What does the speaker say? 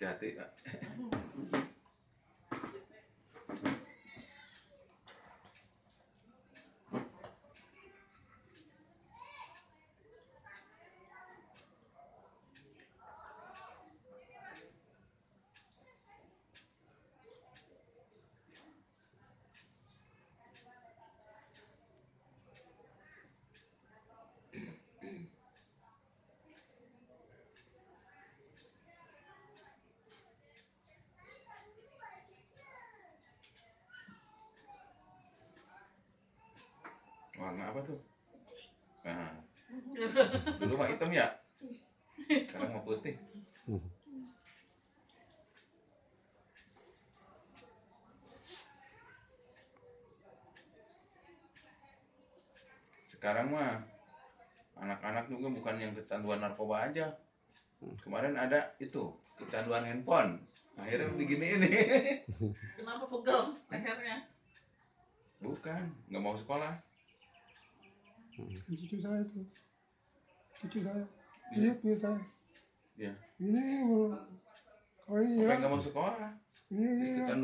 जाते थे warna apa tuh? Nah. Dulu mah hitam ya? Sekarang mah putih. Sekarang mah anak-anak juga bukan yang kecanduan narkoba aja. Kemarin ada itu kecanduan handphone. Akhirnya begini ini. Kenapa pegel? Lehernya? bukan nggak mau sekolah cucu saya tuh. Cucu saya. Iya. iya punya saya. Iya. ini kalau ini ya. nggak mau sekolah ini, ini ya.